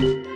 you.